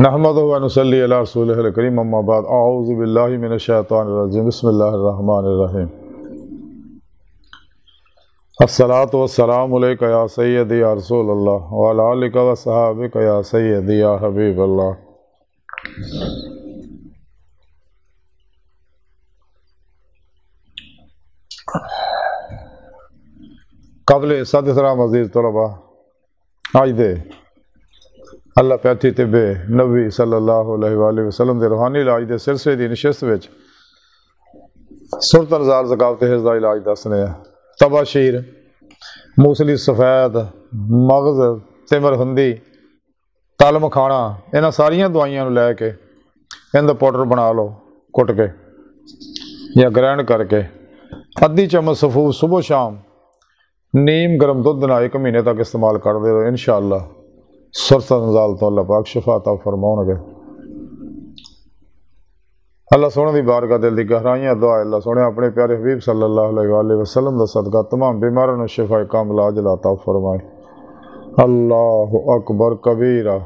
نحمد ونصلی علی رسول الکریم، اما بعد، اعوذ باللہ من الشیطان الرجیم، بسم اللہ الرحمن الرحیم۔ الصلاة والسلام علیکہ یا سیدی یا رسول اللہ وعلا آلکہ و صحابکہ یا سیدی یا حبیب اللہ۔ قبل صد سلام عزیز طلبہ آج دے ਅੱਲਾ ਪਿਆਤੀ ਤਿਬੇ ਨਬੀ ਸੱਲੱਲਾਹੁ ਅਲੈਹਿ ਵਸੱਲਮ ਦੇ ਰੋਹਾਨੀ ਇਲਾਜ ਦੇ ਸਿਰਸੇ ਦੀ ਨਿਸ਼ਸਤ ਵਿੱਚ ਸੁਰਤ ਅਨਜ਼ਾਰ ਜ਼ਕਾਵਤ ਹਿਰਜ਼ ਦਾ ਇਲਾਜ ਦੱਸਨੇ ਆ ਤਬਾਸ਼ੀਰ, ਮੂਸਲੀ ਸਫੈਦ, ਮਗਜ਼, ਤਿਮਰ ਹੁੰਦੀ, ਤਲਮ ਖਾਣਾ, ਇਹਨਾਂ ਸਾਰੀਆਂ ਦਵਾਈਆਂ ਨੂੰ ਲੈ ਕੇ ਇਹਦਾ ਪਾਊਡਰ ਬਣਾ ਲਓ, ਕੁੱਟ ਕੇ ਜਾਂ ਗ੍ਰੈਂਡ ਕਰਕੇ। ਅੱਧੀ ਚਮਚ ਸਫੂ ਸਵੇਰ ਸ਼ਾਮ, ਨੀਮ ਗਰਮ ਦੁੱਧ ਨਾਲ ਇੱਕ ਮਹੀਨੇ ਤੱਕ ਇਸਤੇਮਾਲ ਕਰਦੇ ਰਹੋ, ਇਨਸ਼ਾਅੱਲਾ। سرسر نزال تو اللہ پاک شفا عطا فرماؤں گے۔ اللہ سونے دی بارگاہ دل دی گہرائیاں دعا اللہ سونے اپنے پیارے حبیب صلی اللہ علیہ وآلہ وسلم دا صدقہ تمام بیماروں نے شفا کامل عاجل عطا فرمائے۔ اللہ اکبر کبیرہ۔